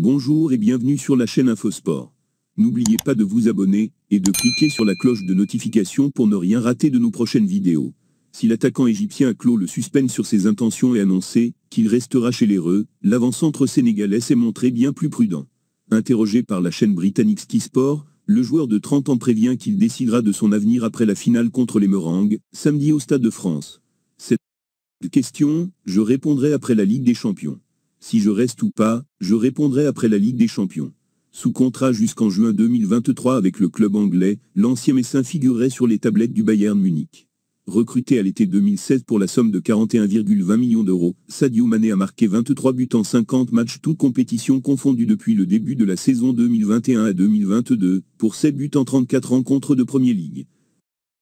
Bonjour et bienvenue sur la chaîne Infosport. N'oubliez pas de vous abonner et de cliquer sur la cloche de notification pour ne rien rater de nos prochaines vidéos. Si l'attaquant égyptien a clos le suspense sur ses intentions et annoncé qu'il restera chez les Reux, l'avant-centre sénégalais s'est montré bien plus prudent. Interrogé par la chaîne britannique Ski Sport, le joueur de 30 ans prévient qu'il décidera de son avenir après la finale contre les Merengues, samedi au Stade de France. Cette question, je répondrai après la Ligue des Champions. Si je reste ou pas, je répondrai après la Ligue des Champions. Sous contrat jusqu'en juin 2023 avec le club anglais, l'ancien Messin figurerait sur les tablettes du Bayern Munich. Recruté à l'été 2016 pour la somme de 41,20 millions d'euros, Sadio Mané a marqué 23 buts en 50 matchs toutes compétitions confondues depuis le début de la saison 2021 à 2022, pour 7 buts en 34 rencontres de Premier League.